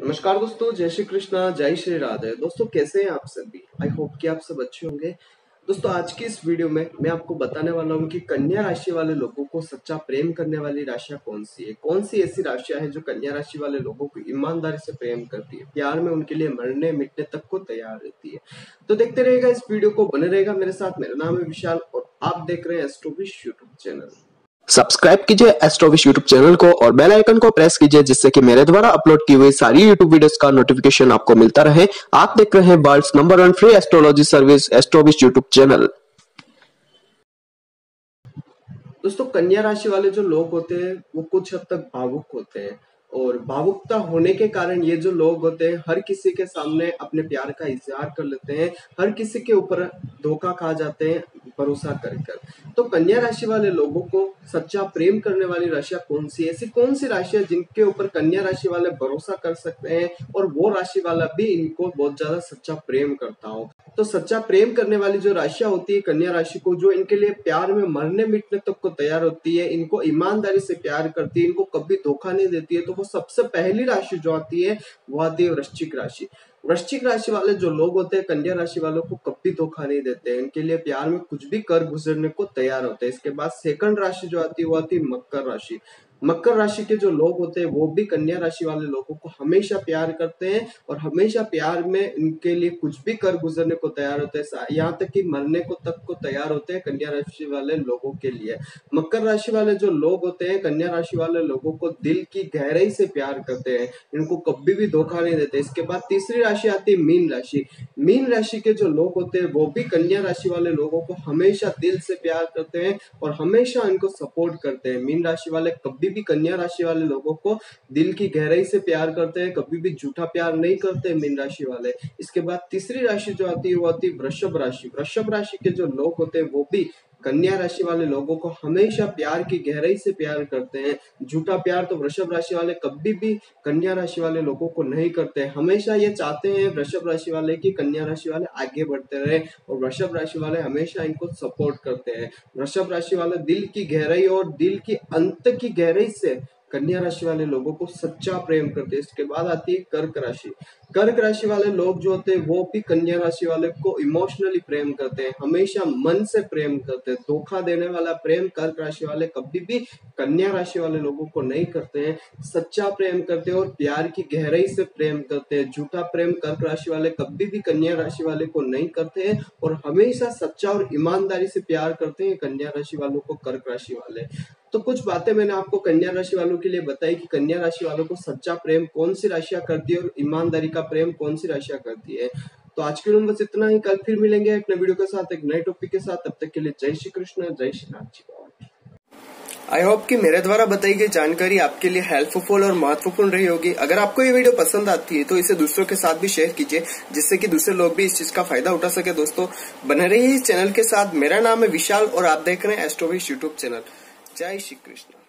नमस्कार दोस्तों, जय श्री कृष्णा, जय श्री राधे। दोस्तों, कैसे हैं आप सभी? आई होप कि आप सब अच्छे होंगे। दोस्तों, आज की इस वीडियो में मैं आपको बताने वाला हूँ कि कन्या राशि वाले लोगों को सच्चा प्रेम करने वाली राशियाँ कौन सी है? कौन सी ऐसी राशियाँ हैं जो कन्या राशि वाले लोगों को ईमानदारी से प्रेम करती है, प्यार में उनके लिए मरने, मिटने तक को तैयार रहती है? तो देखते रहेगा इस वीडियो को, बने रहेगा मेरे साथ। मेरा नाम है विशाल और आप देख रहे हैं एस्ट्रोविश यूट्यूब चैनल सब्सक्राइब कीजिए एस्ट्रोविश यूट्यूब चैनल को और बेल आइकन को प्रेस कीजिए, जिससे कि मेरे द्वारा अपलोड की हुई सारी यूट्यूब वीडियोस का नोटिफिकेशन आपको मिलता रहे। आप देख रहे हैं world number one free astrology service Astrowish YouTube channel दोस्तों, कन्या राशि वाले जो लोग होते हैं, वो कुछ हद तक भावुक होते हैं और भावुकता होने के कारण ये जो लोग होते हैं, हर किसी के सामने अपने प्यार का इजहार कर लेते हैं, हर किसी के ऊपर धोखा खा जाते हैं। भरोसा कर कर। तो कन्या राशि वाले लोगों को सच्चा प्रेम करने वाली राशियाँ कौन सी ऐसी कौन सी राशियाँ जिनके ऊपर कन्या राशि वाले भरोसा कर सकते हैं और वो राशि वाला भी इनको बहुत ज़्यादा सच्चा प्रेम करता हो? तो सच्चा प्रेम करने वाली जो राशियाँ होती है कन्या राशि को, जो इनके लिए प्यार में मरने मिटने तक को तैयार होती है, इनको ईमानदारी से प्यार करती है, इनको कभी धोखा नहीं देती है तो वो सबसे पहली राशि जो आती है, वो आती है वृश्चिक राशि। वृश्चिक राशि वाले जो लोग होते हैं, कन्या राशि वालों को कभी धोखा नहीं देते, इनके लिए प्यार में कुछ भी कर गुजरने को तैयार होते हैं। इसके बाद सेकंड राशि जो आती है, वो आती है मकर राशि। मकर राशि के जो लोग होते हैं, वो भी कन्या राशि वाले लोगों को हमेशा प्यार करते हैं और हमेशा प्यार में इनके लिए कुछ भी कर गुजरने को तैयार होते हैं यहाँ तक कि मरने को तक को तैयार होते हैं कन्या राशि वाले लोगों के लिए। मकर राशि वाले जो लोग होते हैं, कन्या राशि वाले लोगों को दिल की गहराई से प्यार करते हैं, इनको कभी भी धोखा नहीं देते। इसके बाद तीसरी राशि आती है मीन राशि। मीन राशि के जो लोग होते हैं, वो भी कन्या राशि वाले लोगों को हमेशा दिल से प्यार करते हैं और हमेशा इनको सपोर्ट करते हैं। मीन राशि वाले कभी कभी भी कन्या राशि वाले लोगों को दिल की गहराई से प्यार करते हैं, कभी भी झूठा प्यार नहीं करते मीन राशि वाले। इसके बाद तीसरी राशि जो आती है, वो आती है वृषभ राशि। वृषभ राशि के जो लोग होते हैं, वो भी कन्या राशि वाले लोगों को हमेशा प्यार की गहराई से प्यार करते हैं। झूठा प्यार तो वृषभ राशि वाले कभी भी कन्या राशि वाले लोगों को नहीं करते। हैं हमेशा ये चाहते हैं वृषभ राशि वाले की कन्या राशि वाले आगे बढ़ते रहे और वृषभ राशि वाले हमेशा इनको सपोर्ट करते हैं। वृषभ राशि वाले दिल की गहराई और दिल की अंत की गहराई से कन्या राशि वाले लोगों को सच्चा प्रेम करते हैं। इसके बाद आती है कर्क राशि। कर्क राशि वाले लोग जो होते हैं, वो भी कन्या राशि वाले को इमोशनली प्रेम करते हैं। हमेशा मन से प्रेम करते हैं। धोखा देने वाला प्रेम कर्क राशि वाले कभी भी कन्या राशि वाले लोगों को नहीं करते हैं। सच्चा प्रेम करते हैं और प्यार की गहराई से प्रेम करते हैं। झूठा प्रेम कर्क राशि वाले कभी भी कन्या राशि वाले को नहीं करते हैं और हमेशा सच्चा और ईमानदारी से प्यार करते हैं कन्या राशि वालों को कर्क राशि वाले। तो कुछ बातें मैंने आपको कन्या राशि वालों के लिए बताई कि कन्या राशि वालों को सच्चा प्रेम, कौन सी राशियाँ करती है और ईमानदारी का प्रेम कौन सी राशियाँ करती है। तो आज के बस इतना ही। कल फिर मिलेंगे एक नए वीडियो के साथ, एक नए टॉपिक के साथ। तब तक के लिए जय श्री कृष्ण, जय श्री नाथ जी आई होप कि मेरे द्वारा बताई गई जानकारी आपके लिए हेल्पफुल और महत्वपूर्ण रही होगी। अगर आपको ये वीडियो पसंद आती है तो इसे दूसरों के साथ भी शेयर कीजिए, जिससे कि दूसरे लोग भी इस चीज़ का फ़ायदा उठा सके। दोस्तों, बने रहिए इस चैनल के साथ। मेरा नाम है विशाल और आप देख रहे हैं एस्ट्रोविश यूट्यूब चैनल जय श्री कृष्ण।